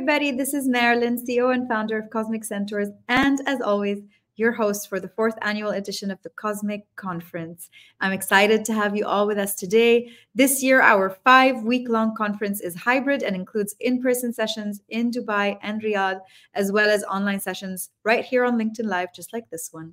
everybody. This is Marilyn, CEO and founder of Cosmic Centaurs, and as always, your host for the fourth annual edition of the Cosmic Conference. I'm excited to have you all with us today. This year, our five week long conference is hybrid and includes in person sessions in Dubai and Riyadh, as well as online sessions right here on LinkedIn Live, just like this one.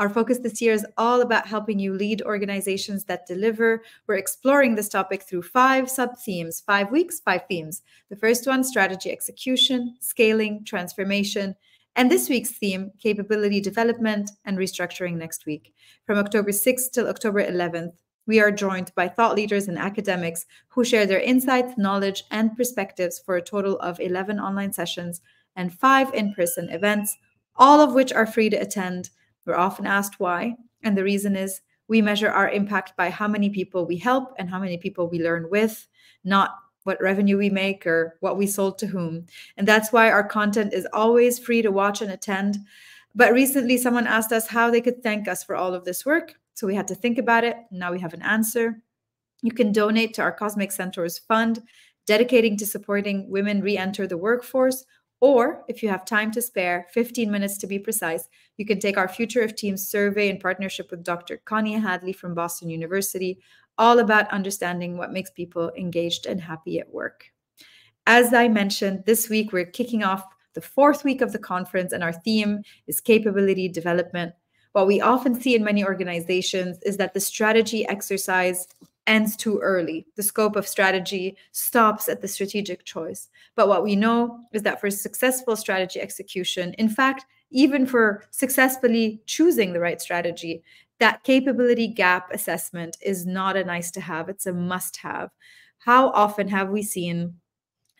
Our focus this year is all about helping you lead organizations that deliver. We're exploring this topic through five sub themes, five weeks, five themes. The first one strategy execution, scaling, transformation. And this week's theme capability development and restructuring next week. From October 6th till October 11th, we are joined by thought leaders and academics who share their insights, knowledge, and perspectives for a total of 11 online sessions and five in person events, all of which are free to attend we're often asked why, and the reason is we measure our impact by how many people we help and how many people we learn with, not what revenue we make or what we sold to whom. And that's why our content is always free to watch and attend. But recently, someone asked us how they could thank us for all of this work. So we had to think about it. Now we have an answer. You can donate to our Cosmic Centaurs Fund, dedicating to supporting women re enter the workforce or if you have time to spare, 15 minutes to be precise, you can take our Future of Teams survey in partnership with Dr. Connie Hadley from Boston University, all about understanding what makes people engaged and happy at work. As I mentioned, this week we're kicking off the fourth week of the conference, and our theme is capability development. What we often see in many organizations is that the strategy exercise ends too early. The scope of strategy stops at the strategic choice. But what we know is that for successful strategy execution, in fact, even for successfully choosing the right strategy, that capability gap assessment is not a nice to have, it's a must have. How often have we seen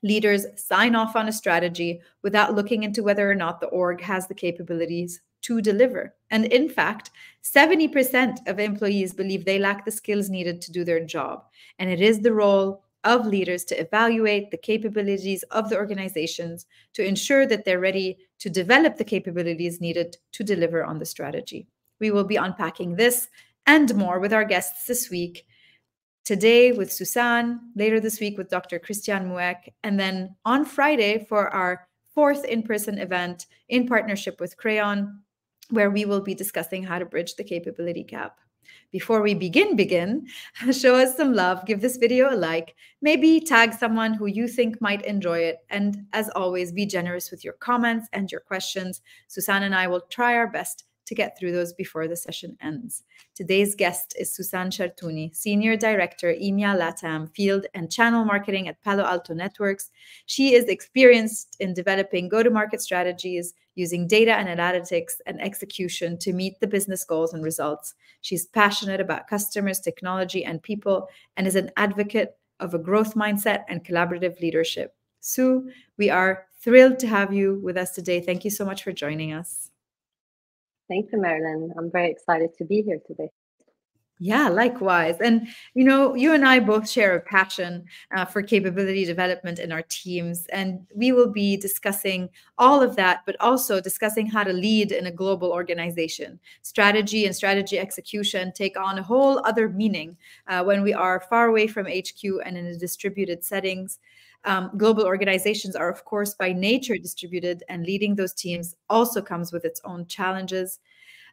leaders sign off on a strategy without looking into whether or not the org has the capabilities to deliver. And in fact, 70% of employees believe they lack the skills needed to do their job. And it is the role of leaders to evaluate the capabilities of the organizations to ensure that they're ready to develop the capabilities needed to deliver on the strategy. We will be unpacking this and more with our guests this week. Today with Soussane, later this week with Dr. Christian Muek, and then on Friday for our fourth in person event in partnership with Crayon where we will be discussing how to bridge the capability gap. Before we begin, begin, show us some love, give this video a like, maybe tag someone who you think might enjoy it. And as always, be generous with your comments and your questions. Soussane and I will try our best to get through those before the session ends. Today's guest is Soussane Chartouny, Senior Director, EMEA LATAM Field and Channel Marketing at Palo Alto Networks. She is experienced in developing go-to-market strategies using data and analytics and execution to meet the business goals and results. She's passionate about customers, technology, and people, and is an advocate of a growth mindset and collaborative leadership. Sue, we are thrilled to have you with us today. Thank you so much for joining us. Thank you, Marilyn. I'm very excited to be here today. Yeah, likewise. And, you know, you and I both share a passion uh, for capability development in our teams. And we will be discussing all of that, but also discussing how to lead in a global organization. Strategy and strategy execution take on a whole other meaning uh, when we are far away from HQ and in a distributed settings. Um, global organizations are, of course, by nature distributed, and leading those teams also comes with its own challenges.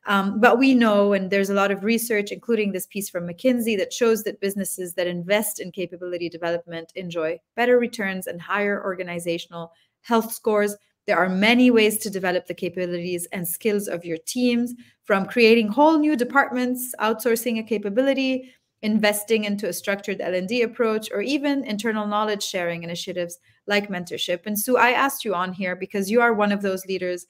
Um, but we know, and there's a lot of research, including this piece from McKinsey, that shows that businesses that invest in capability development enjoy better returns and higher organizational health scores. There are many ways to develop the capabilities and skills of your teams, from creating whole new departments, outsourcing a capability, investing into a structured L&D approach, or even internal knowledge sharing initiatives like mentorship. And Sue, I asked you on here because you are one of those leaders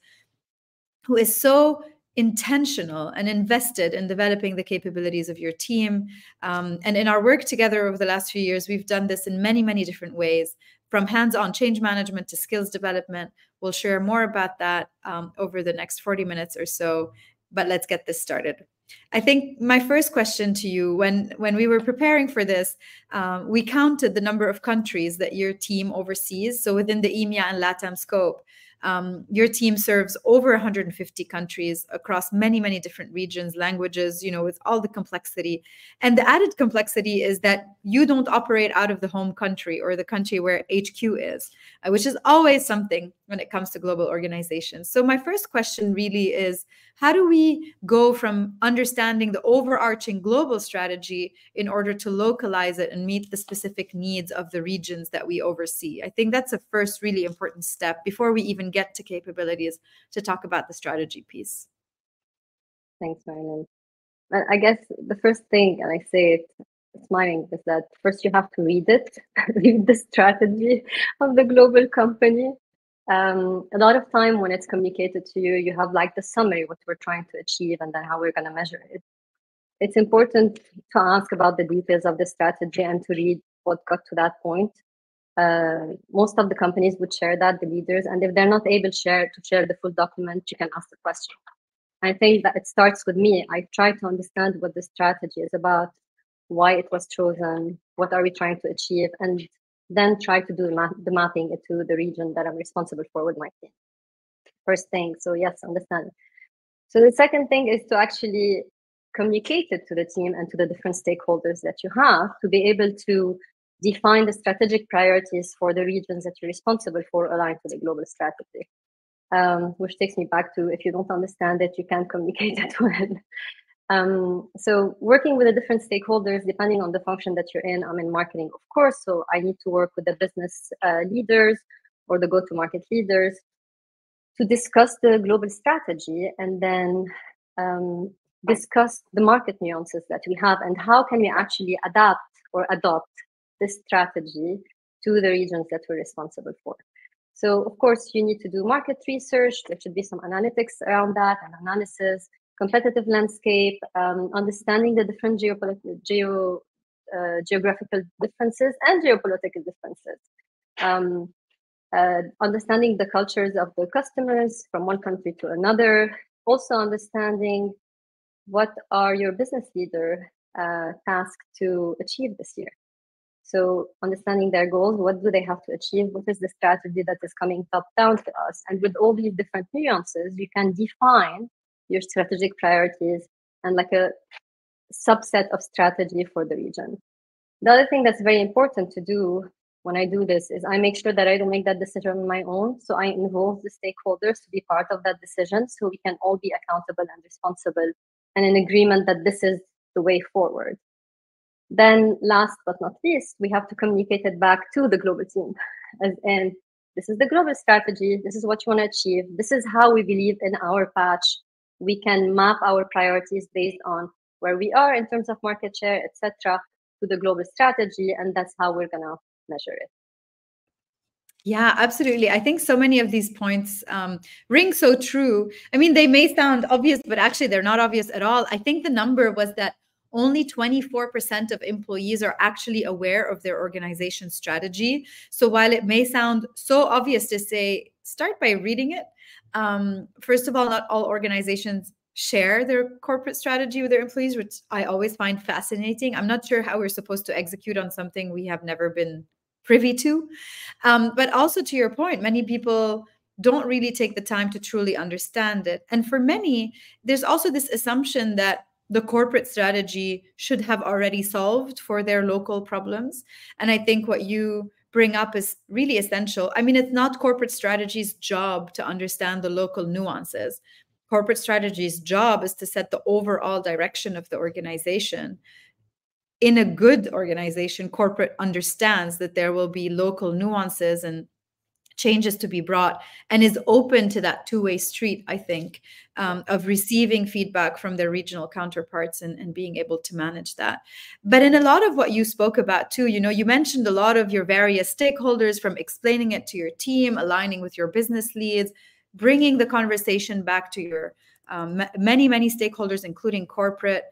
who is so intentional and invested in developing the capabilities of your team. Um, and in our work together over the last few years, we've done this in many, many different ways, from hands-on change management to skills development. We'll share more about that um, over the next 40 minutes or so. But let's get this started. I think my first question to you, when when we were preparing for this, um, we counted the number of countries that your team oversees. So within the EMEA and LATAM scope, Um, your team serves over 150 countries across many, many different regions, languages, you know, with all the complexity. And the added complexity is that you don't operate out of the home country or the country where HQ is, uh, which is always something when it comes to global organizations. So, my first question really is how do we go from understanding the overarching global strategy in order to localize it and meet the specific needs of the regions that we oversee? I think that's a first really important step before we even get to capabilities to talk about the strategy piece. Thanks, Marilyn. I guess the first thing, and I say it smiling, is that first you have to read it, read the strategy of the global company um, a lot of time when it's communicated to you, you have like the summary, what we're trying to achieve, and then how we're going to measure it. It's important to ask about the details of the strategy and to read what got to that point. Uh, most of the companies would share that, the leaders, and if they're not able share, to share the full document, you can ask the question. I think that it starts with me. I try to understand what the strategy is about, why it was chosen, what are we trying to achieve, and then try to do the, map, the mapping to the region that I'm responsible for with my team. First thing, so yes, understand. So the second thing is to actually communicate it to the team and to the different stakeholders that you have to be able to define the strategic priorities for the regions that you're responsible for aligned to the global strategy. Um, which takes me back to if you don't understand it, you can't communicate it well. Um, so working with the different stakeholders, depending on the function that you're in, I'm in marketing, of course. So I need to work with the business uh, leaders or the go-to-market leaders to discuss the global strategy and then um, discuss the market nuances that we have and how can we actually adapt or adopt this strategy to the regions that we're responsible for. So of course, you need to do market research. There should be some analytics around that and analysis competitive landscape, um, understanding the different geopolitical, geo, uh, geographical differences and geopolitical differences. Um, uh, understanding the cultures of the customers from one country to another. Also understanding what are your business leader uh, tasked to achieve this year. So understanding their goals, what do they have to achieve? What is the strategy that is coming top down to us? And with all these different nuances, you can define your strategic priorities and like a subset of strategy for the region. The other thing that's very important to do when I do this is I make sure that I don't make that decision on my own. So I involve the stakeholders to be part of that decision so we can all be accountable and responsible and in agreement that this is the way forward. Then last but not least, we have to communicate it back to the global team. And this is the global strategy. This is what you want to achieve. This is how we believe in our patch we can map our priorities based on where we are in terms of market share, etc., to the global strategy, and that's how we're gonna measure it. Yeah, absolutely. I think so many of these points um, ring so true. I mean, they may sound obvious, but actually they're not obvious at all. I think the number was that only 24% of employees are actually aware of their organization strategy. So while it may sound so obvious to say, start by reading it, um, first of all, not all organizations share their corporate strategy with their employees, which I always find fascinating. I'm not sure how we're supposed to execute on something we have never been privy to. Um, but also to your point, many people don't really take the time to truly understand it. And for many, there's also this assumption that the corporate strategy should have already solved for their local problems. And I think what you bring up is really essential. I mean, it's not corporate strategy's job to understand the local nuances. Corporate strategy's job is to set the overall direction of the organization. In a good organization, corporate understands that there will be local nuances and changes to be brought and is open to that two-way street i think um, of receiving feedback from their regional counterparts and, and being able to manage that. But in a lot of what you spoke about too you know you mentioned a lot of your various stakeholders from explaining it to your team aligning with your business leads bringing the conversation back to your um, many many stakeholders including corporate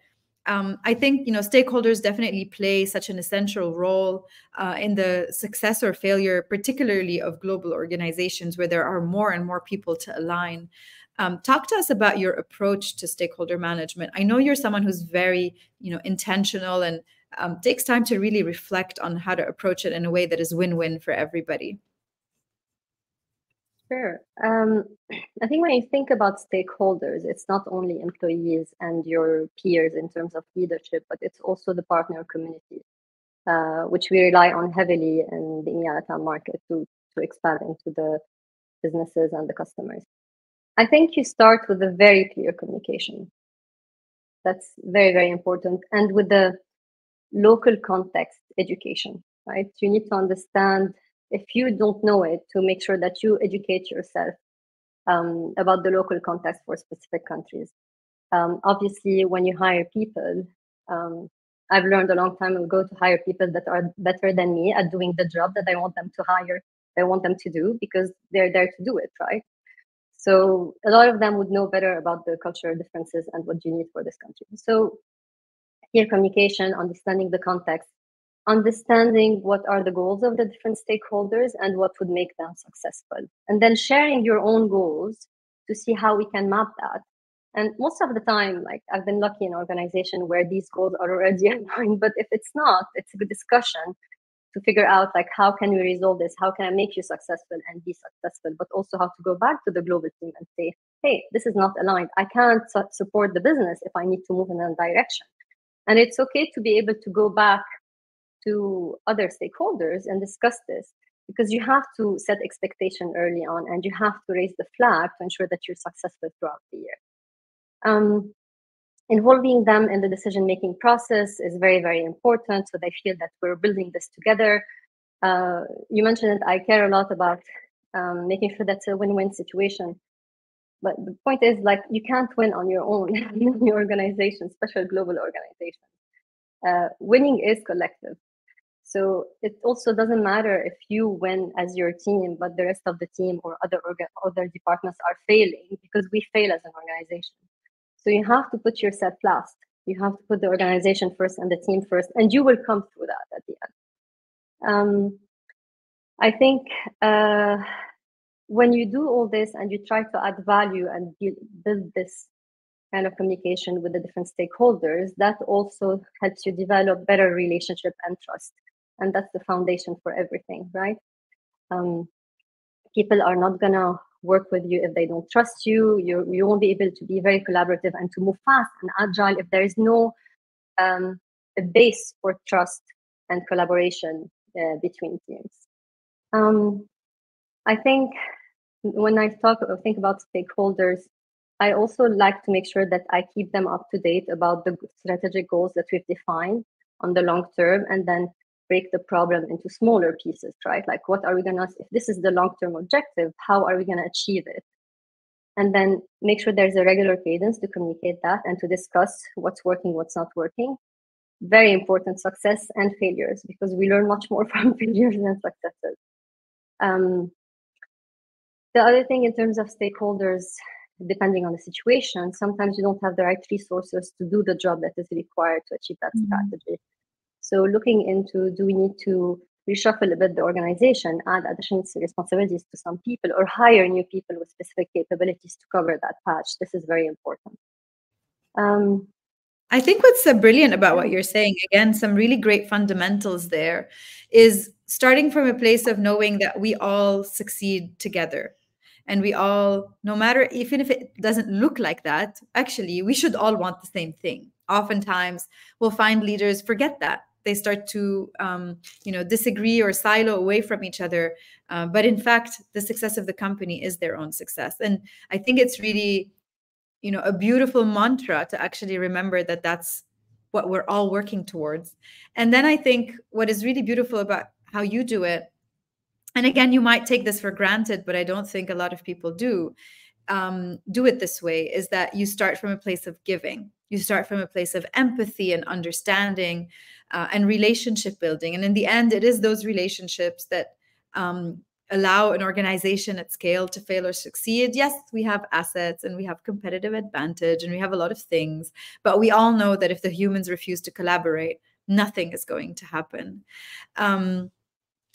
um, I think you know stakeholders definitely play such an essential role uh, in the success or failure, particularly of global organizations where there are more and more people to align. Um, talk to us about your approach to stakeholder management. I know you're someone who's very you know intentional and um, takes time to really reflect on how to approach it in a way that is win-win for everybody. Sure. Um, I think when you think about stakeholders, it's not only employees and your peers in terms of leadership, but it's also the partner community, uh, which we rely on heavily in the EMEA market to, to expand into the businesses and the customers. I think you start with a very clear communication. That's very, very important. And with the local context education, right? You need to understand if you don't know it to make sure that you educate yourself um, about the local context for specific countries. Um, obviously, when you hire people, um, I've learned a long time ago to hire people that are better than me at doing the job that I want them to hire, I want them to do because they're there to do it, right? So a lot of them would know better about the cultural differences and what you need for this country. So here, communication, understanding the context, understanding what are the goals of the different stakeholders and what would make them successful. And then sharing your own goals to see how we can map that. And most of the time, like I've been lucky in an organization where these goals are already aligned, but if it's not, it's a good discussion to figure out like how can we resolve this? How can I make you successful and be successful? But also how to go back to the global team and say, hey, this is not aligned. I can't su- support the business if I need to move in a direction. And it's okay to be able to go back to other stakeholders and discuss this because you have to set expectation early on and you have to raise the flag to ensure that you're successful throughout the year. Um, involving them in the decision making process is very, very important so they feel that we're building this together. Uh, you mentioned that I care a lot about um, making sure that's a win win situation. But the point is, like, you can't win on your own in your organization, especially global organization Uh, winning is collective. So it also doesn't matter if you win as your team, but the rest of the team or other other departments are failing because we fail as an organization. So you have to put yourself last. You have to put the organization first and the team first, and you will come through that at the end. Um, I think uh, when you do all this and you try to add value and build this kind of communication with the different stakeholders, that also helps you develop better relationship and trust and that's the foundation for everything right? Um, people are not gonna work with you if they don't trust you. You you won't be able to be very collaborative and to move fast and agile if there is no um, a base for trust and collaboration uh, between teams. Um, i think when i talk think about stakeholders i also like to make sure that i keep them up to date about the strategic goals that we've defined on the long term and then break the problem into smaller pieces, right? Like, what are we going to, if this is the long term objective, how are we going to achieve it? And then make sure there's a regular cadence to communicate that and to discuss what's working, what's not working. Very important success and failures because we learn much more from failures than successes. Um, the other thing in terms of stakeholders, depending on the situation, sometimes you don't have the right resources to do the job that is required to achieve that mm-hmm. strategy. So looking into do we need to reshuffle a bit the organization, add additional responsibilities to some people, or hire new people with specific capabilities to cover that patch. This is very important. Um, I think what's so brilliant about what you're saying, again, some really great fundamentals there, is starting from a place of knowing that we all succeed together. And we all, no matter, even if it doesn't look like that, actually, we should all want the same thing. Oftentimes, we'll find leaders forget that they start to um, you know disagree or silo away from each other. Uh, but in fact the success of the company is their own success. And i think it's really you know a beautiful mantra to actually remember that that's what we're all working towards. And then i think what is really beautiful about how you do it and again you might take this for granted but i don't think a lot of people do um, do it this way is that you start from a place of giving. You start from a place of empathy and understanding uh, and relationship building. And in the end, it is those relationships that um, allow an organization at scale to fail or succeed. Yes, we have assets and we have competitive advantage and we have a lot of things, but we all know that if the humans refuse to collaborate, nothing is going to happen. Um,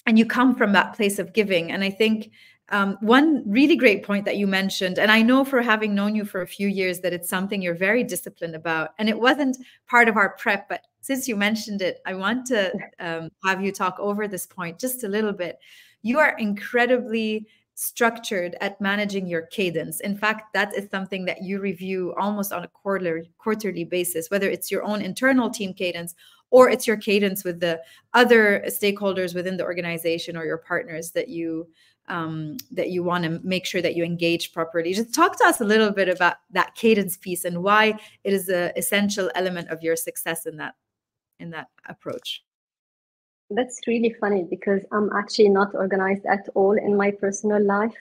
and you come from that place of giving. And I think um, one really great point that you mentioned, and I know for having known you for a few years that it's something you're very disciplined about. And it wasn't part of our prep, but since you mentioned it, I want to um, have you talk over this point just a little bit. You are incredibly structured at managing your cadence. In fact, that is something that you review almost on a quarterly quarterly basis, whether it's your own internal team cadence or it's your cadence with the other stakeholders within the organization or your partners that you um, that you want to make sure that you engage properly. Just talk to us a little bit about that cadence piece and why it is an essential element of your success in that in that approach. That's really funny because I'm actually not organized at all in my personal life.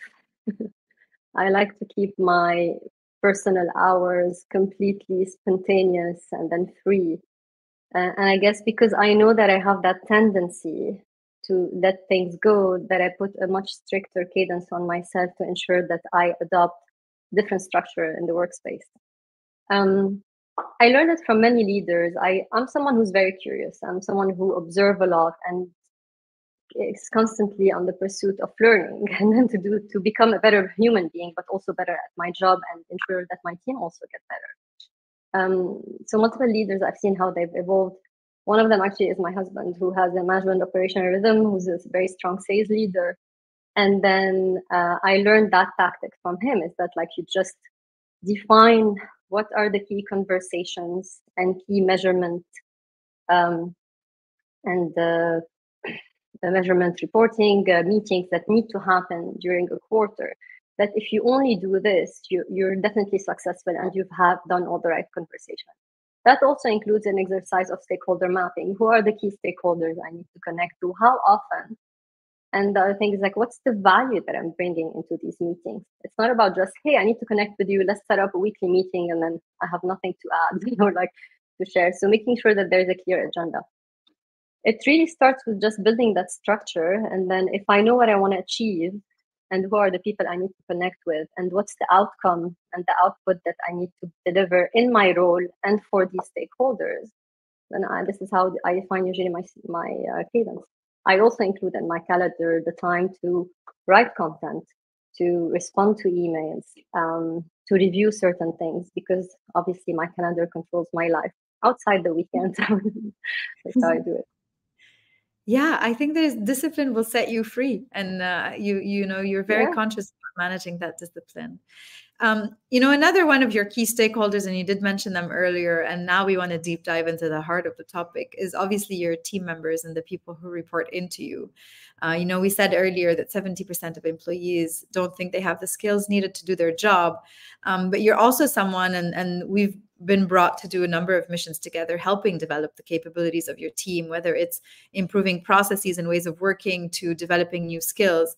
I like to keep my personal hours completely spontaneous and then free. Uh, and I guess because I know that I have that tendency to let things go, that I put a much stricter cadence on myself to ensure that I adopt different structure in the workspace. Um, I learned it from many leaders. I, I'm someone who's very curious. I'm someone who observe a lot and is constantly on the pursuit of learning and then to do to become a better human being, but also better at my job and ensure that my team also get better. Um, so multiple leaders, I've seen how they've evolved. One of them actually is my husband, who has a management operational rhythm, who's a very strong sales leader. And then uh, I learned that tactic from him is that like you just define what are the key conversations and key measurement um, and the, the measurement reporting uh, meetings that need to happen during a quarter that if you only do this, you, you're definitely successful and you have done all the right conversation. That also includes an exercise of stakeholder mapping. Who are the key stakeholders I need to connect to? How often? And the other thing is like, what's the value that I'm bringing into these meetings? It's not about just, hey, I need to connect with you. Let's set up a weekly meeting, and then I have nothing to add, know, like to share. So making sure that there's a clear agenda. It really starts with just building that structure, and then if I know what I want to achieve, and who are the people I need to connect with, and what's the outcome and the output that I need to deliver in my role and for these stakeholders, then I, this is how I define usually my my uh, cadence. I also include in my calendar the time to write content, to respond to emails, um, to review certain things, because obviously my calendar controls my life outside the weekend. That's how I do it yeah i think there's discipline will set you free and uh, you you know you're very yeah. conscious of managing that discipline um, you know another one of your key stakeholders and you did mention them earlier and now we want to deep dive into the heart of the topic is obviously your team members and the people who report into you uh, you know we said earlier that 70% of employees don't think they have the skills needed to do their job um, but you're also someone and and we've been brought to do a number of missions together, helping develop the capabilities of your team, whether it's improving processes and ways of working to developing new skills.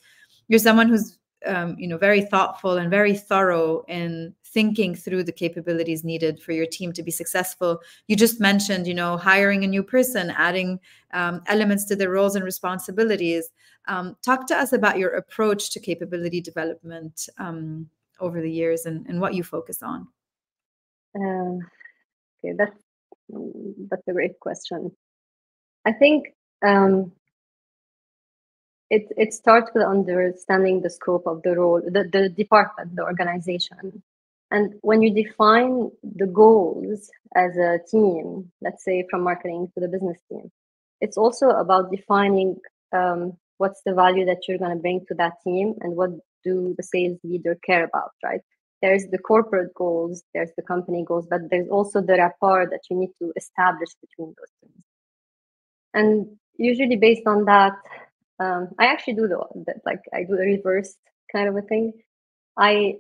You're someone who's um, you know very thoughtful and very thorough in thinking through the capabilities needed for your team to be successful. You just mentioned you know hiring a new person adding um, elements to their roles and responsibilities. Um, talk to us about your approach to capability development um, over the years and, and what you focus on. Uh, okay, that's that's a great question. I think um, it it starts with understanding the scope of the role, the, the department, the organization. And when you define the goals as a team, let's say from marketing to the business team, it's also about defining um, what's the value that you're going to bring to that team and what do the sales leader care about, right? there's the corporate goals, there's the company goals, but there's also the rapport that you need to establish between those things. And usually based on that, um, I actually do the, the like I do a reverse kind of a thing. I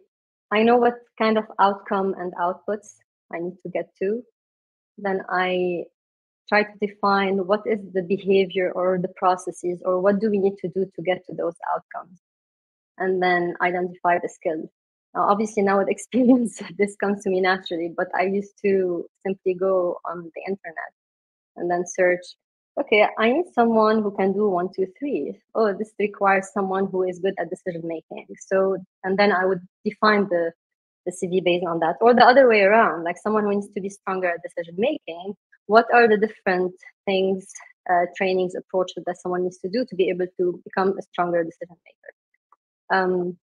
I know what kind of outcome and outputs I need to get to. Then I try to define what is the behavior or the processes or what do we need to do to get to those outcomes. And then identify the skills now, obviously, now with experience, this comes to me naturally, but I used to simply go on the internet and then search, okay, I need someone who can do one, two, three. Oh, this requires someone who is good at decision making. So, and then I would define the, the CV based on that, or the other way around, like someone who needs to be stronger at decision making. What are the different things, uh, trainings, approaches that someone needs to do to be able to become a stronger decision maker? Um,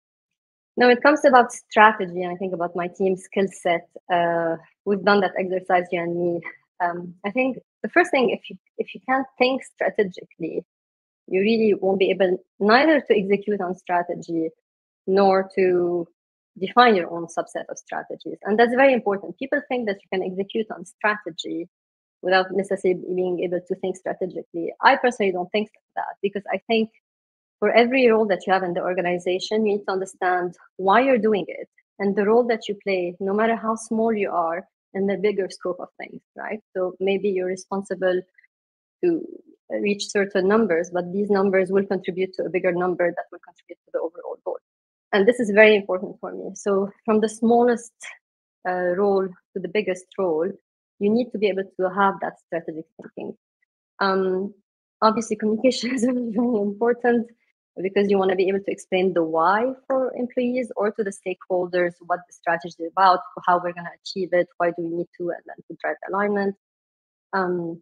now, it comes about strategy, and I think about my team skill set. Uh, we've done that exercise, you and me. Um, I think the first thing, if you if you can't think strategically, you really won't be able neither to execute on strategy nor to define your own subset of strategies. And that's very important. People think that you can execute on strategy without necessarily being able to think strategically. I personally don't think that because I think for every role that you have in the organization, you need to understand why you're doing it and the role that you play, no matter how small you are, in the bigger scope of things, right? So maybe you're responsible to reach certain numbers, but these numbers will contribute to a bigger number that will contribute to the overall goal. And this is very important for me. So from the smallest uh, role to the biggest role, you need to be able to have that strategic thinking. Um, obviously, communication is very, very important because you want to be able to explain the why for employees or to the stakeholders what the strategy is about, how we're going to achieve it, why do we need to, and then to drive alignment. Um,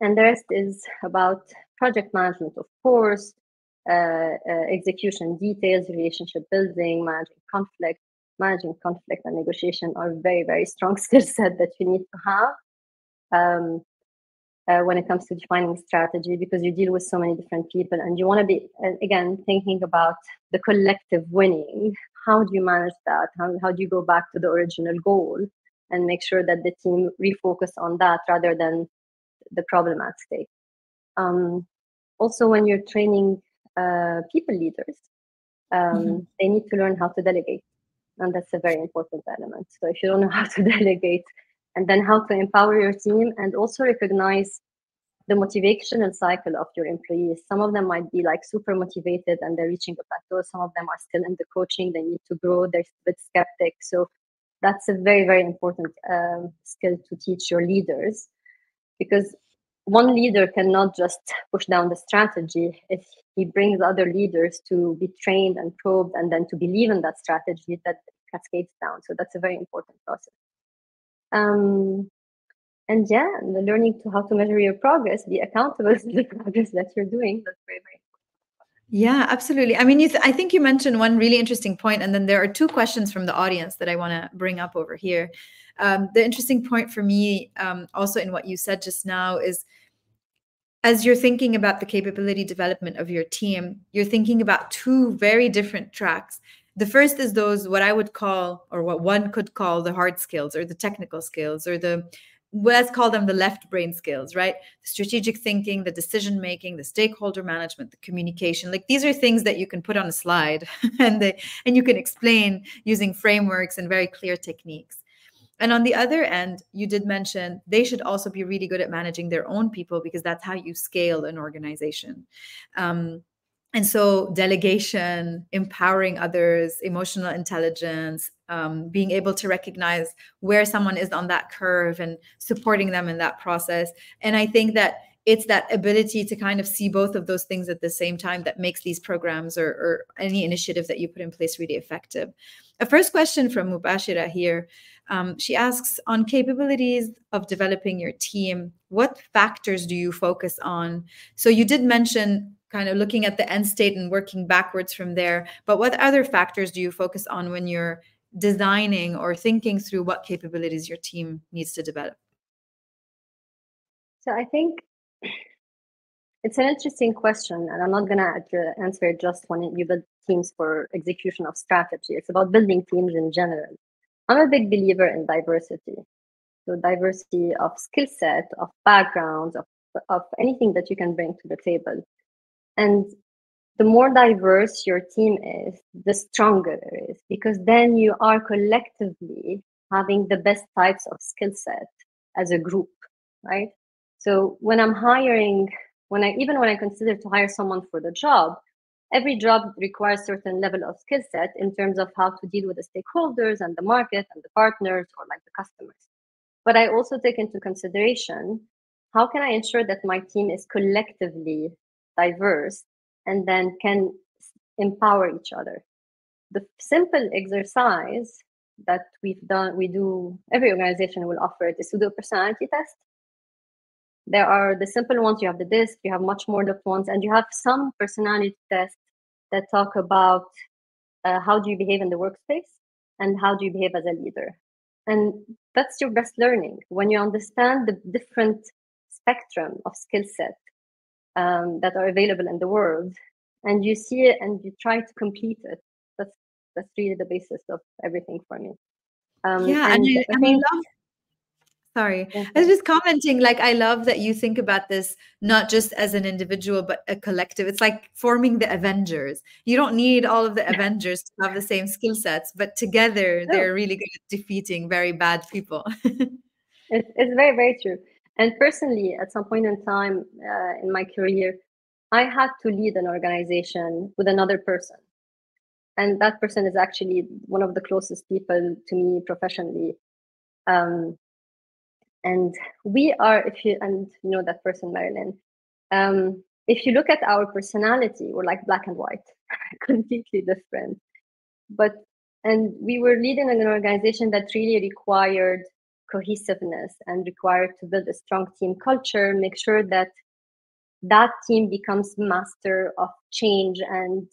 and the rest is about project management, of course, uh, uh, execution details, relationship building, managing conflict. Managing conflict and negotiation are very, very strong skill set that you need to have. Um, uh, when it comes to defining strategy because you deal with so many different people and you want to be again thinking about the collective winning. How do you manage that? How, how do you go back to the original goal and make sure that the team refocus on that rather than the problem at stake? Um, also when you're training uh, people leaders um, mm-hmm. they need to learn how to delegate and that's a very important element. So if you don't know how to delegate and then how to empower your team and also recognize the motivational cycle of your employees. Some of them might be like super motivated and they're reaching a plateau. Some of them are still in the coaching, they need to grow, they're a bit skeptic. So that's a very, very important um, skill to teach your leaders because one leader cannot just push down the strategy if he brings other leaders to be trained and probed and then to believe in that strategy that cascades down. So that's a very important process. Um, and yeah, the learning to how to measure your progress, be accountable to the progress that you're doing. That's very, very yeah, absolutely. I mean, you th- I think you mentioned one really interesting point, and then there are two questions from the audience that I want to bring up over here. Um, the interesting point for me, um, also in what you said just now, is as you're thinking about the capability development of your team, you're thinking about two very different tracks the first is those what i would call or what one could call the hard skills or the technical skills or the let's call them the left brain skills right? The strategic thinking the decision making the stakeholder management the communication. Like these are things that you can put on a slide and they and you can explain using frameworks and very clear techniques. And on the other end you did mention they should also be really good at managing their own people because that's how you scale an organization. Um, and so delegation empowering others emotional intelligence um, being able to recognize where someone is on that curve and supporting them in that process. And i think that it's that ability to kind of see both of those things at the same time that makes these programs or, or any initiative that you put in place really effective. A first question from mubashira here um, she asks on capabilities of developing your team what factors do you focus on? So you did mention kind of looking at the end state and working backwards from there. But what other factors do you focus on when you're designing or thinking through what capabilities your team needs to develop? So I think it's an interesting question, and I'm not going to answer it just when you build teams for execution of strategy. It's about building teams in general. I'm a big believer in diversity. So diversity of skill set, of backgrounds, of, of anything that you can bring to the table. And the more diverse your team is, the stronger it is, because then you are collectively having the best types of skill set as a group, right? So when I'm hiring, when I even when I consider to hire someone for the job, every job requires certain level of skill set in terms of how to deal with the stakeholders and the market and the partners or like the customers. But I also take into consideration how can I ensure that my team is collectively diverse and then can empower each other. The simple exercise that we've done, we do, every organization will offer it, is to do a personality test. There are the simple ones, you have the DISC, you have much more deep ones, and you have some personality tests that talk about uh, how do you behave in the workspace and how do you behave as a leader. And that's your best learning when you understand the different spectrum of skill set um, that are available in the world and you see it and you try to complete it. But That's really the basis of everything for me. Um, yeah, and, and I, I, I love Sorry. I was just commenting, like, I love that you think about this not just as an individual, but a collective. It's like forming the Avengers. You don't need all of the Avengers to have the same skill sets, but together they're really good at defeating very bad people. it's, it's very, very true. And personally, at some point in time uh, in my career, I had to lead an organization with another person. And that person is actually one of the closest people to me professionally. Um, and we are if you and you know that person marilyn um, if you look at our personality we're like black and white completely different but and we were leading an organization that really required cohesiveness and required to build a strong team culture make sure that that team becomes master of change and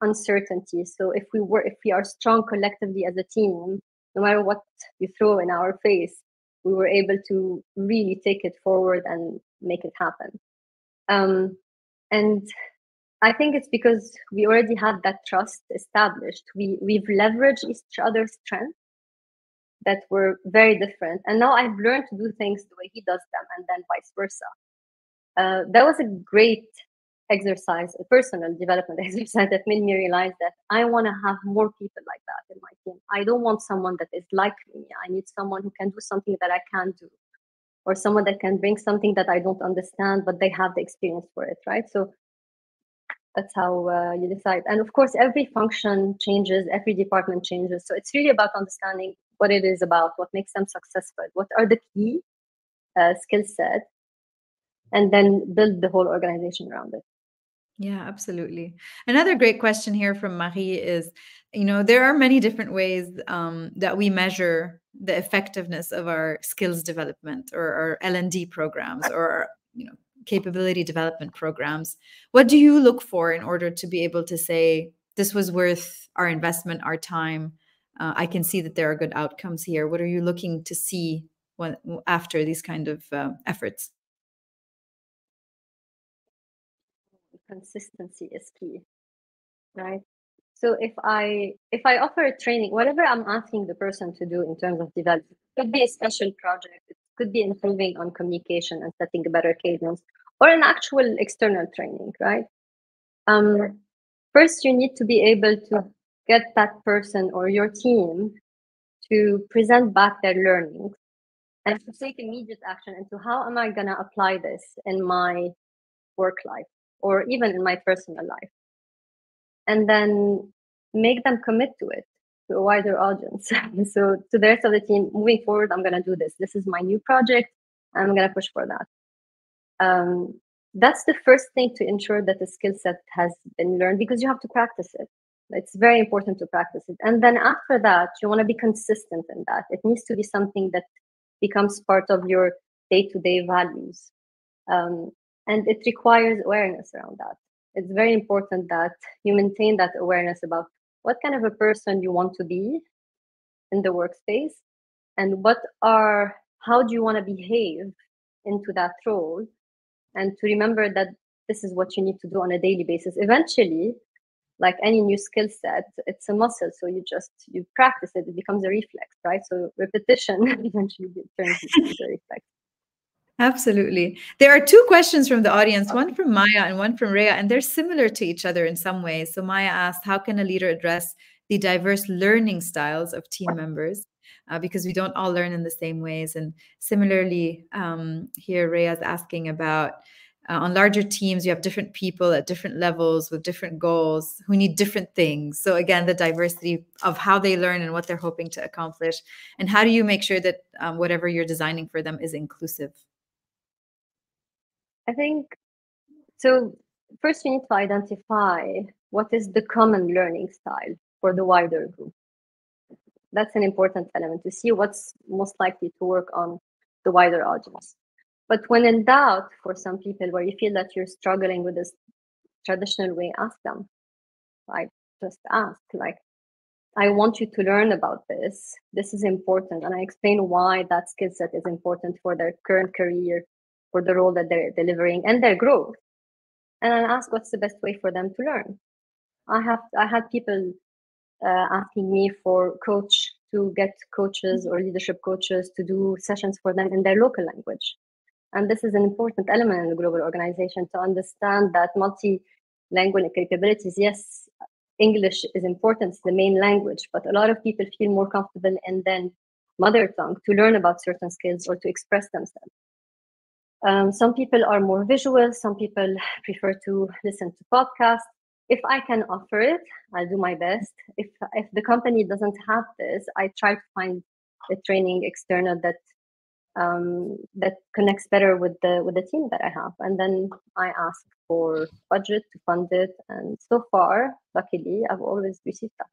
uncertainty so if we were if we are strong collectively as a team no matter what you throw in our face we were able to really take it forward and make it happen. Um, and I think it's because we already had that trust established. We we've leveraged each other's strengths that were very different, and now I've learned to do things the way he does them, and then vice versa. Uh, that was a great exercise, a personal development exercise that made me realize that I want to have more people like that in my team. I don't want someone that is like me. I need someone who can do something that I can't do, or someone that can bring something that I don't understand, but they have the experience for it, right? So that's how uh, you decide. And of course, every function changes, every department changes. So it's really about understanding what it is about, what makes them successful, what are the key uh, skill set, and then build the whole organization around it. Yeah, absolutely. Another great question here from Marie is, you know, there are many different ways um, that we measure the effectiveness of our skills development or our L&D programs or, you know, capability development programs. What do you look for in order to be able to say this was worth our investment, our time? Uh, I can see that there are good outcomes here. What are you looking to see when, after these kind of uh, efforts? consistency is key right so if i if i offer a training whatever i'm asking the person to do in terms of development could be a special project it could be improving on communication and setting a better cadence or an actual external training right um, first you need to be able to get that person or your team to present back their learnings and to take immediate action into how am i going to apply this in my work life or even in my personal life. And then make them commit to it to a wider audience. So to the rest of the team moving forward i'm going to do this. This is my new project. I'm going to push for that. Um, that's the first thing to ensure that the skill set has been learned because you have to practice it it's very important to practice it. And then after that you want to be consistent in that. It needs to be something that becomes part of your day-to-day values. Um, and it requires awareness around that. It's very important that you maintain that awareness about what kind of a person you want to be in the workspace and what are how do you want to behave into that role? And to remember that this is what you need to do on a daily basis. Eventually like any new skill set it's a muscle so you just you practice it it becomes a reflex right so repetition eventually turns into a reflex Absolutely. There are two questions from the audience, one from Maya and one from Rhea, and they're similar to each other in some ways. So Maya asked, how can a leader address the diverse learning styles of team members? Uh, because we don't all learn in the same ways. And similarly, um, here Rhea is asking about uh, on larger teams, you have different people at different levels with different goals who need different things. So again, the diversity of how they learn and what they're hoping to accomplish. And how do you make sure that um, whatever you're designing for them is inclusive? I think so. First, you need to identify what is the common learning style for the wider group. That's an important element to see what's most likely to work on the wider audience. But when in doubt, for some people where you feel that you're struggling with this traditional way, ask them. Like, just ask, like, I want you to learn about this. This is important. And I explain why that skill set is important for their current career for the role that they're delivering and their growth and then ask what's the best way for them to learn i have i had people uh, asking me for coach to get coaches or leadership coaches to do sessions for them in their local language. And this is an important element in the global organization to understand that multi-language capabilities, yes, English is important, it's the main language, but a lot of people feel more comfortable in then mother tongue to learn about certain skills or to express themselves. Um, some people are more visual, some people prefer to listen to podcasts. If I can offer it, I'll do my best. If if the company doesn't have this, I try to find a training external that um, that connects better with the with the team that I have, and then I ask for budget to fund it. And so far, luckily, I've always received that.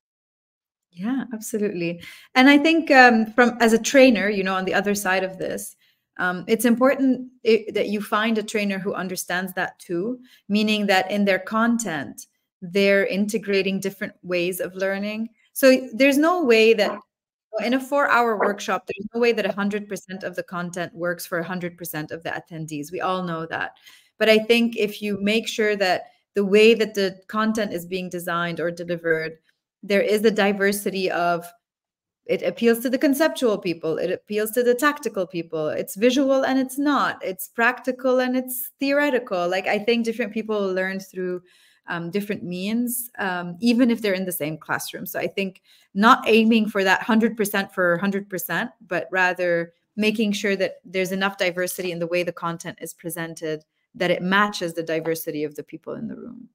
Yeah, absolutely. And I think um, from as a trainer, you know, on the other side of this, um, it's important it, that you find a trainer who understands that too, meaning that in their content, they're integrating different ways of learning. So there's no way that in a four hour workshop, there's no way that 100% of the content works for 100% of the attendees. We all know that. But I think if you make sure that the way that the content is being designed or delivered, there is a diversity of it appeals to the conceptual people it appeals to the tactical people it's visual and it's not it's practical and it's theoretical like i think different people learn through um, different means, um, even if they're in the same classroom. So I think not aiming for that 100% for 100%, but rather making sure that there's enough diversity in the way the content is presented that it matches the diversity of the people in the room.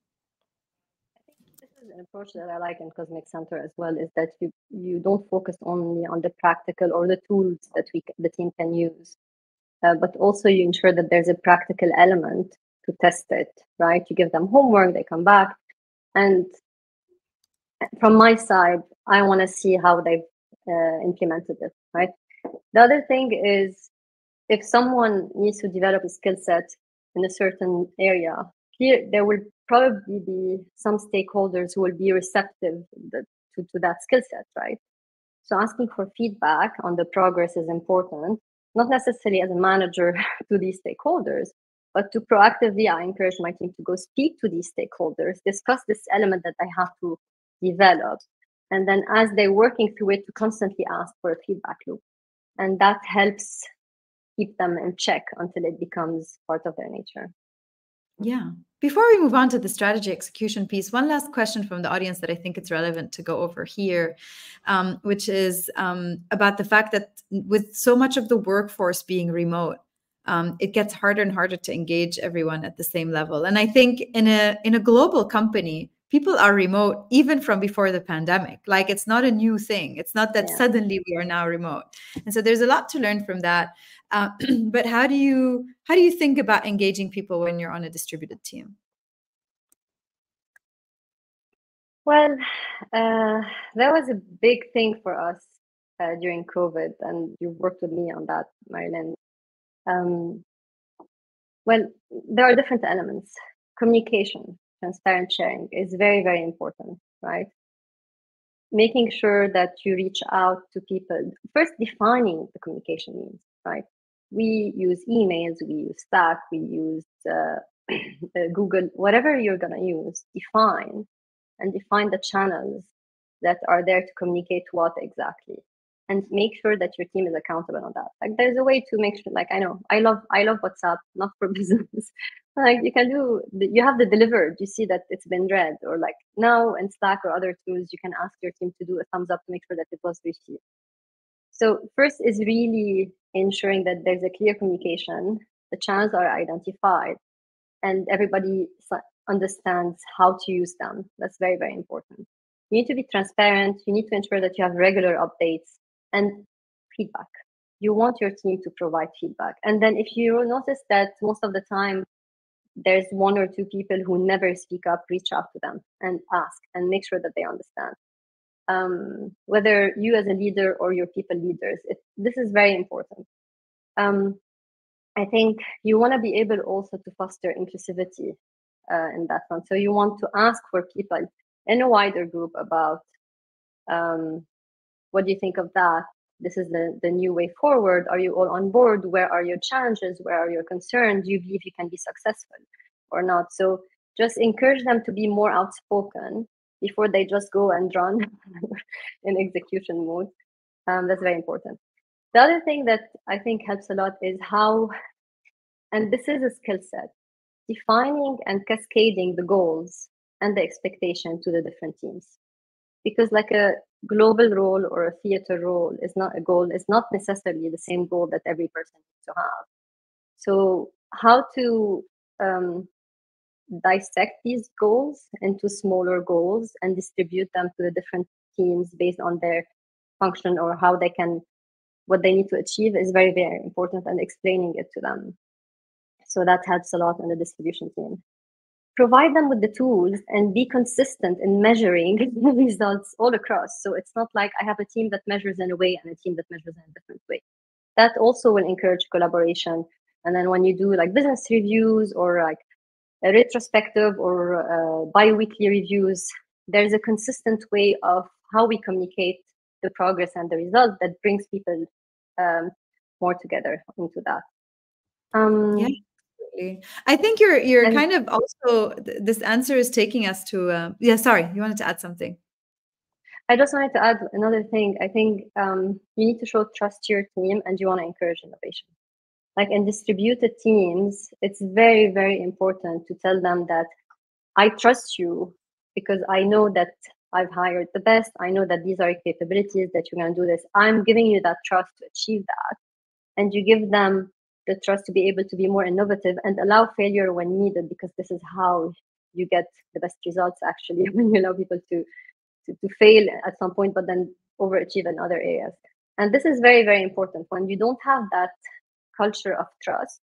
This is an approach that I like in Cosmic Centaurs as well is that you you don't focus only on the practical or the tools that we the team can use, uh, but also you ensure that there's a practical element to test it, right? You give them homework, they come back. And from my side, I want to see how they've uh, implemented it, right? The other thing is if someone needs to develop a skill set in a certain area, here there will probably be some stakeholders who will be receptive to, to that skill set, right? So asking for feedback on the progress is important, not necessarily as a manager to these stakeholders, but to proactively, I encourage my team to go speak to these stakeholders, discuss this element that I have to develop. And then as they're working through it, to constantly ask for a feedback loop. And that helps keep them in check until it becomes part of their nature. Yeah. Before we move on to the strategy execution piece, one last question from the audience that I think it's relevant to go over here, um, which is um, about the fact that with so much of the workforce being remote, um, it gets harder and harder to engage everyone at the same level. And I think in a in a global company, people are remote even from before the pandemic. Like it's not a new thing. It's not that yeah. suddenly we are now remote. And so there's a lot to learn from that. Uh, but how do you how do you think about engaging people when you're on a distributed team? Well, uh, that was a big thing for us uh, during COVID, and you worked with me on that, Marilyn. Um, well, there are different elements. Communication, transparent sharing is very, very important, right? Making sure that you reach out to people, first defining the communication means, right? We use emails, we use Slack, we use uh, Google, whatever you're going to use, define and define the channels that are there to communicate what exactly and make sure that your team is accountable on that. Like there's a way to make sure, like I know, I love, I love WhatsApp, not for business. like you can do, you have the delivered, you see that it's been read, or like now in Slack or other tools, you can ask your team to do a thumbs up to make sure that it was received. So first is really ensuring that there's a clear communication, the channels are identified, and everybody understands how to use them. That's very, very important. You need to be transparent. You need to ensure that you have regular updates and feedback. You want your team to provide feedback. And then if you notice that most of the time there's one or two people who never speak up, reach out to them and ask and make sure that they understand. Um, whether you as a leader or your people leaders, it, this is very important. Um, I think you want to be able also to foster inclusivity uh, in that one. So you want to ask for people in a wider group about um, what do you think of that? This is the, the new way forward. Are you all on board? Where are your challenges? Where are your concerns? Do you believe you can be successful or not? So just encourage them to be more outspoken before they just go and run in execution mode. Um, that's very important. The other thing that I think helps a lot is how, and this is a skill set, defining and cascading the goals and the expectation to the different teams. Because like a global role or a theater role is not a goal, is not necessarily the same goal that every person needs to have. So how to um, dissect these goals into smaller goals and distribute them to the different teams based on their function or how they can what they need to achieve is very very important and explaining it to them so that helps a lot in the distribution team provide them with the tools and be consistent in measuring the results all across. So it's not like i have a team that measures in a way and a team that measures in a different way. That also will encourage collaboration. And then when you do like business reviews or like a retrospective or uh, bi-weekly reviews there's a consistent way of how we communicate the progress and the result that brings people um, more together into that. Um, yeah I think you're you're and, kind of also this answer is taking us to uh, yeah. Sorry, you wanted to add something. I just wanted to add another thing. I think um, you need to show trust to your team, and you want to encourage innovation like in distributed teams, it's very, very important to tell them that I trust you because I know that I've hired the best. I know that these are your capabilities that you're going to do this. I'm giving you that trust to achieve that. And you give them the trust to be able to be more innovative and allow failure when needed because this is how you get the best results actually when you allow people to, to, to fail at some point but then overachieve in other areas. And this is very, very important. When you don't have that culture of trust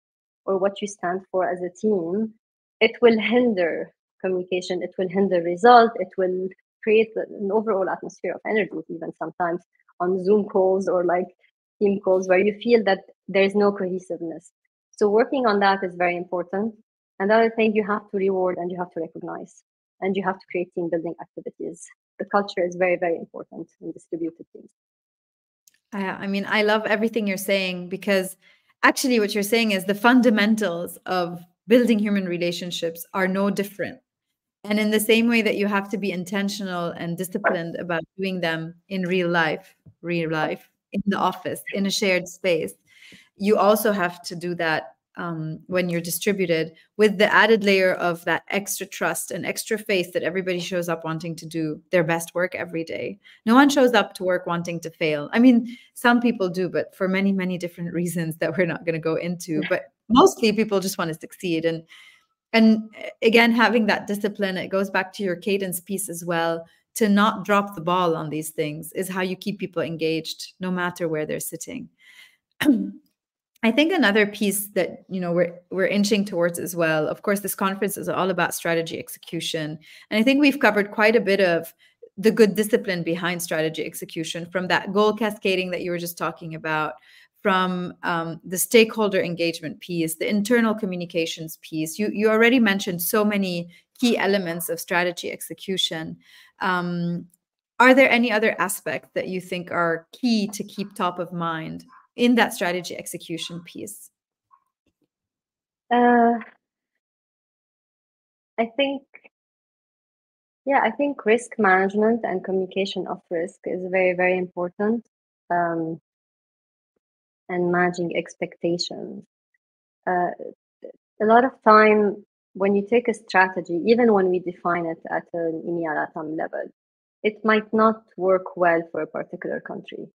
or what you stand for as a team, it will hinder communication, it will hinder result, it will create an overall atmosphere of energy, even sometimes on Zoom calls or like team calls where you feel that there is no cohesiveness. So working on that is very important. Another thing you have to reward and you have to recognize and you have to create team building activities. The culture is very, very important in distributed teams. I mean, I love everything you're saying because actually what you're saying is the fundamentals of building human relationships are no different and in the same way that you have to be intentional and disciplined about doing them in real life real life in the office in a shared space you also have to do that um, when you're distributed with the added layer of that extra trust and extra faith that everybody shows up wanting to do their best work every day. No one shows up to work wanting to fail. I mean, some people do, but for many, many different reasons that we're not going to go into. But mostly people just want to succeed. And and again, having that discipline, it goes back to your cadence piece as well. To not drop the ball on these things is how you keep people engaged, no matter where they're sitting. I think another piece that you know we're we're inching towards as well. Of course, this conference is all about strategy execution, and I think we've covered quite a bit of the good discipline behind strategy execution, from that goal cascading that you were just talking about, from um, the stakeholder engagement piece, the internal communications piece. You you already mentioned so many key elements of strategy execution. Um, are there any other aspects that you think are key to keep top of mind in that strategy execution piece? Uh, I think, yeah, I think risk management and communication of risk is very, very important. Um, and managing expectations. Uh, a lot of time when you take a strategy, even when we define it at an EMEA LATAM level, it might not work well for a particular country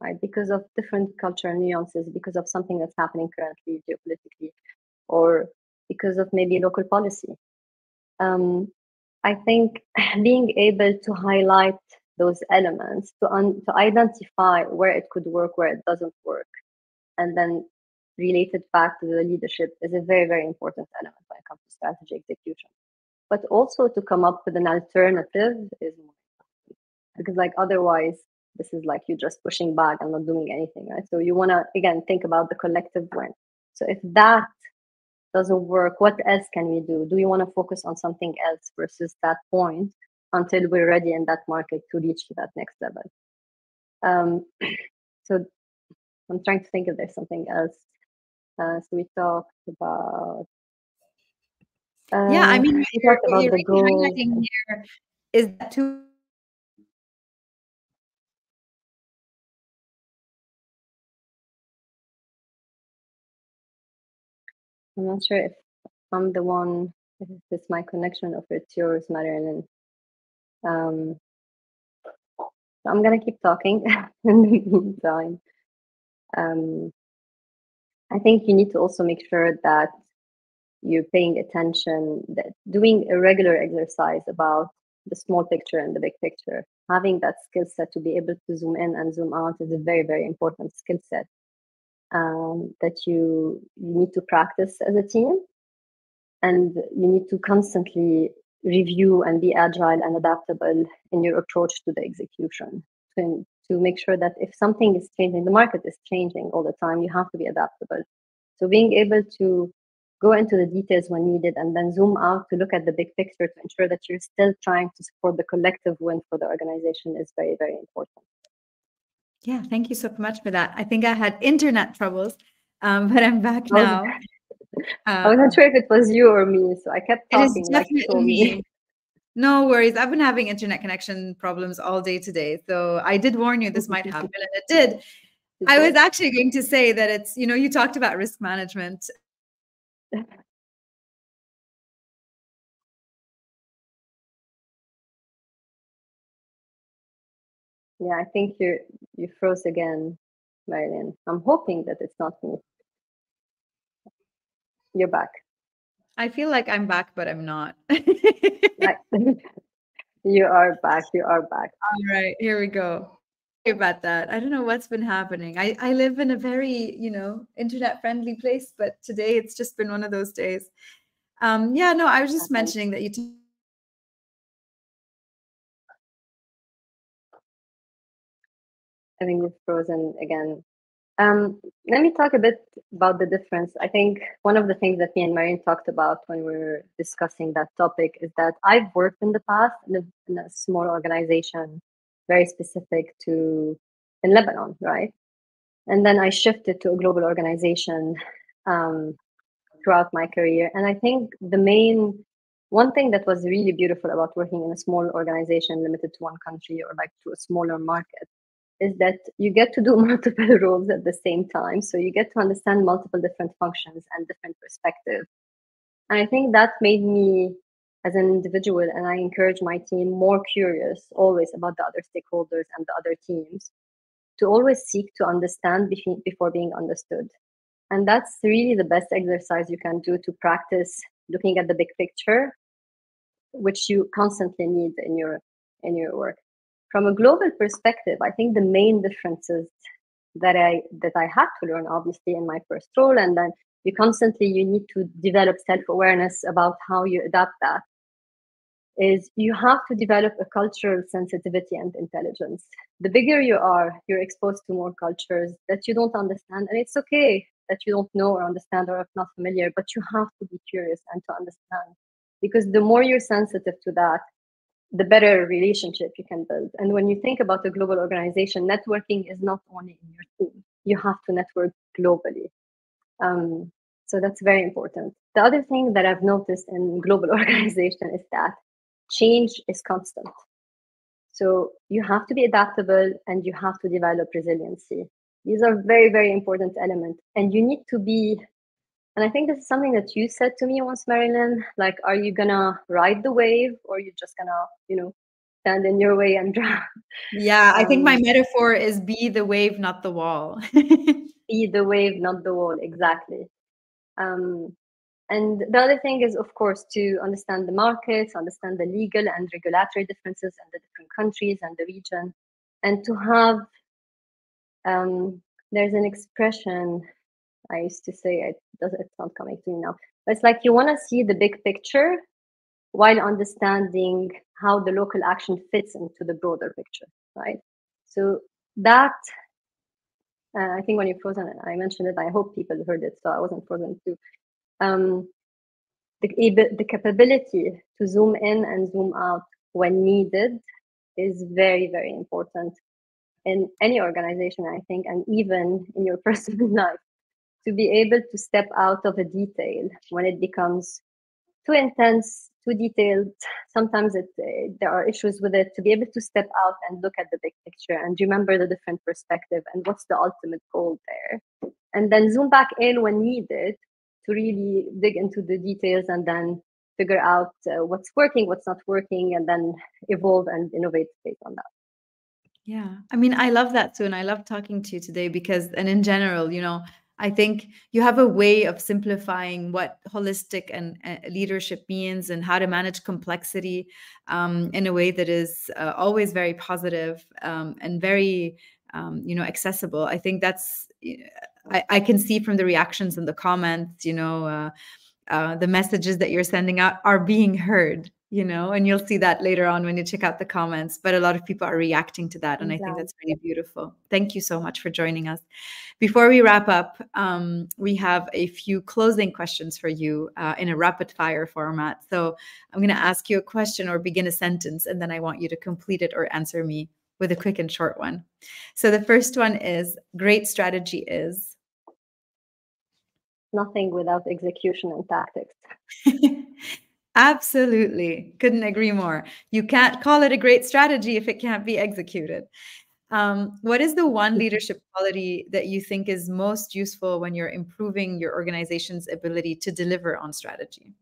right? Because of different cultural nuances, because of something that's happening currently geopolitically, or because of maybe local policy. Um, I think being able to highlight those elements, to, un- to identify where it could work, where it doesn't work, and then relate it back to the leadership is a very, very important element when it comes to strategy execution. But also to come up with an alternative is because, like, otherwise, this is like you're just pushing back and not doing anything right? So you want to again think about the collective win so if that doesn't work what else can we do? Do you want to focus on something else versus that point until we're ready in that market to reach that next level? Um, so i'm trying to think if there's something else uh, so we talked about uh, yeah i mean we talked about the goal. Here Is that too I'm not sure if I'm the one, if it's my connection or if it's yours, Marilyn. Um, I'm gonna keep talking in the meantime. Um, I think you need to also make sure that you're paying attention, that doing a regular exercise about the small picture and the big picture. Having that skill set to be able to zoom in and zoom out is a very, very important skill set um, that you you need to practice as a team, and you need to constantly review and be agile and adaptable in your approach to the execution to, to make sure that if something is changing, the market is changing all the time, you have to be adaptable. So being able to go into the details when needed and then zoom out to look at the big picture to ensure that you're still trying to support the collective win for the organization is very, very important. Yeah, thank you so much for that. I think I had internet troubles, um, but I'm back oh, now. I wasn't um, sure if it was you or me, so I kept talking It is like me. No worries. I've been having internet connection problems all day today. So I did warn you this might happen, and it did. I was actually going to say that it's, you know, you talked about risk management. Yeah, I think you you froze again, Marilyn. I'm hoping that it's not me. You're back. I feel like I'm back, but I'm not. you are back. You are back. All right, here we go. Sorry about that. I don't know what's been happening. I, I live in a very, you know, internet friendly place, but today it's just been one of those days. Um, yeah, no, I was just mentioning that you. T- I think you've frozen again. Um, let me talk a bit about the difference. I think one of the things that me and Marion talked about when we were discussing that topic is that I've worked in the past in a, in a small organization, very specific to in Lebanon, right? And then I shifted to a global organization um, throughout my career. And I think the main one thing that was really beautiful about working in a small organization limited to one country or like to a smaller market is that you get to do multiple roles at the same time. So you get to understand multiple different functions and different perspectives. And I think that made me, as an individual, and I encourage my team more curious always about the other stakeholders and the other teams to always seek to understand before being understood. And that's really the best exercise you can do to practice looking at the big picture, which you constantly need in your in your work from a global perspective, I think the main differences that I that I had to learn, obviously, in my first role, and then you constantly you need to develop self-awareness about how you adapt that is you have to develop a cultural sensitivity and intelligence. The bigger you are, you're exposed to more cultures that you don't understand. And it's okay that you don't know or understand or are not familiar, but you have to be curious and to understand. Because the more you're sensitive to that, the better relationship you can build. And when you think about a global organization, networking is not only in your team, you have to network globally. Um, so that's very important. The other thing that I've noticed in global organization is that change is constant. So you have to be adaptable and you have to develop resiliency. These are very, very important elements. And you need to be and I think this is something that you said to me once, Marilyn. Like, are you gonna ride the wave, or you just gonna, you know, stand in your way and drown? Yeah, I think my um, metaphor is be the wave, not the wall. be the wave, not the wall. Exactly. Um, and the other thing is, of course, to understand the markets, understand the legal and regulatory differences in the different countries and the region, and to have. Um, there's an expression I used to say it does it's not coming to me now. But it's like you want to see the big picture while understanding how the local action fits into the broader picture, right? So that uh, I think when you frozen I mentioned it. I hope people heard it, so I wasn't frozen too. Um, the, the capability to zoom in and zoom out when needed is very, very important in any organization, I think, and even in your personal life to be able to step out of a detail when it becomes too intense, too detailed. Sometimes it, uh, there are issues with it. To be able to step out and look at the big picture and remember the different perspective and what's the ultimate goal there, and then zoom back in when needed to really dig into the details and then figure out uh, what's working, what's not working, and then evolve and innovate based on that. Yeah. I mean, I love that too. And I love talking to you today because, and in general, you know, I think you have a way of simplifying what holistic and uh, leadership means and how to manage complexity um, in a way that is uh, always very positive, um, and very, um, you know, accessible. I think that's, I, I, can see from the reactions and the comments, you know, uh, uh the messages that you're sending out are being heard you know, and you'll see that later on when you check out the comments. But a lot of people are reacting to that. And I think that's really beautiful. Thank you so much for joining us. Before we wrap up, um, we have a few closing questions for you uh, in a rapid fire format. So I'm going to ask you a question or begin a sentence, and then I want you to complete it or answer me with a quick and short one. So the first one is great strategy is nothing without execution and tactics. Absolutely. Couldn't agree more. You can't call it a great strategy if it can't be executed. Um, what is the one leadership quality that you think is most useful when you're improving your organization's ability to deliver on strategy?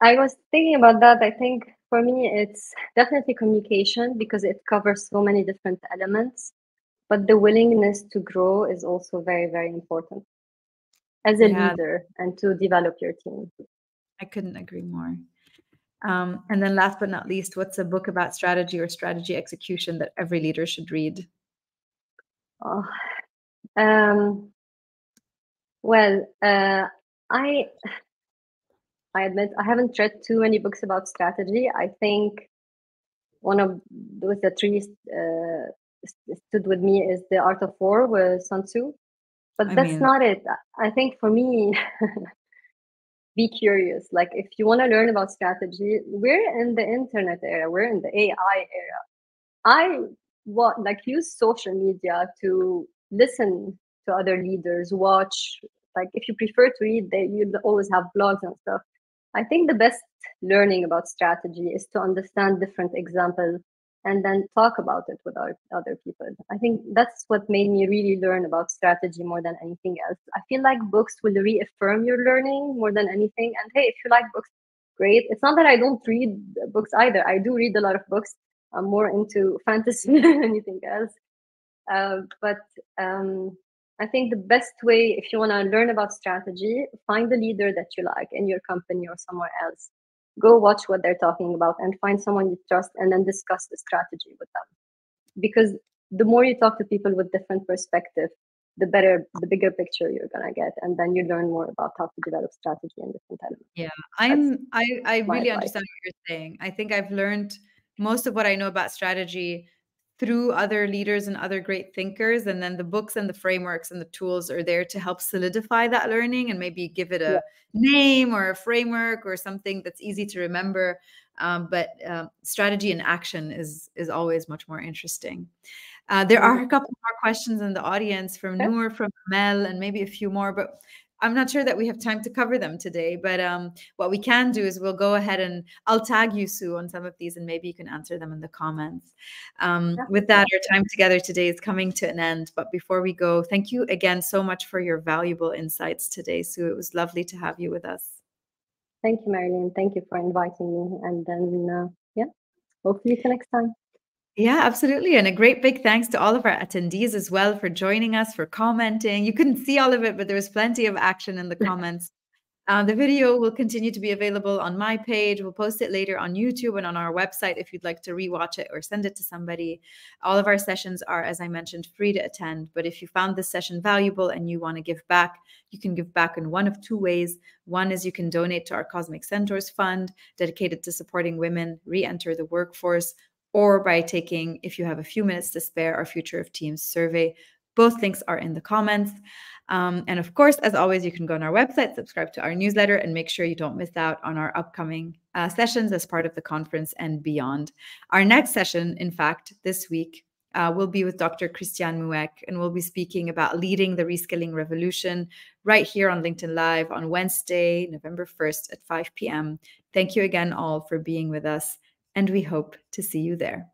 I was thinking about that. I think for me, it's definitely communication because it covers so many different elements. But the willingness to grow is also very, very important as a yeah. leader and to develop your team. I couldn't agree more. Um, and then last but not least, what's a book about strategy or strategy execution that every leader should read? Oh, um, well, uh, I I admit I haven't read too many books about strategy. I think one of those that really uh, stood with me is The Art of War with Sun Tzu. But I that's mean, not it. I think for me, be curious. Like if you want to learn about strategy, we're in the internet era, we're in the AI era. I want like use social media to listen to other leaders, watch. Like if you prefer to read, they you always have blogs and stuff. I think the best learning about strategy is to understand different examples and then talk about it with our, other people. I think that's what made me really learn about strategy more than anything else. I feel like books will reaffirm your learning more than anything. And hey, if you like books, great. It's not that I don't read books either. I do read a lot of books. I'm more into fantasy than anything else. Uh, but um, I think the best way, if you want to learn about strategy, find a leader that you like in your company or somewhere else go watch what they're talking about and find someone you trust and then discuss the strategy with them. Because the more you talk to people with different perspective the better the bigger picture you're gonna get and then you learn more about how to develop strategy and different elements. Yeah i'm i i really understand what you're saying. I think i've learned most of what i know about strategy through other leaders and other great thinkers and then the books and the frameworks and the tools are there to help solidify that learning and maybe give it a yeah. name or a framework or something that's easy to remember um, but uh, strategy and action is is always much more interesting uh, there are a couple more questions in the audience from okay. Noor, from Mel, and maybe a few more, but I'm not sure that we have time to cover them today, but um, what we can do is we'll go ahead and I'll tag you, Sue, on some of these, and maybe you can answer them in the comments. Um. With that, our time together today is coming to an end. But before we go, thank you again so much for your valuable insights today, Sue. It was lovely to have you with us. Thank you, Marilyn. Thank you for inviting me. And then, uh, yeah, hopefully, till next time. Yeah, absolutely. And a great big thanks to all of our attendees as well for joining us, for commenting. You couldn't see all of it, but there was plenty of action in the comments. Uh, the video will continue to be available on my page. We'll post it later on YouTube and on our website if you'd like to rewatch it or send it to somebody. All of our sessions are, as I mentioned, free to attend. But if you found this session valuable and you want to give back, you can give back in one of two ways. One is you can donate to our Cosmic Centaurs Fund, dedicated to supporting women re enter the workforce or by taking, if you have a few minutes to spare, our Future of Teams survey. Both links are in the comments. Um, and of course, as always, you can go on our website, subscribe to our newsletter, and make sure you don't miss out on our upcoming uh, sessions as part of the conference and beyond. Our next session, in fact, this week uh, we'll be with Dr. Christian Mueck, and we'll be speaking about leading the reskilling revolution right here on LinkedIn Live on Wednesday, November 1st at 5 p.m. Thank you again, all, for being with us, and we hope to see you there.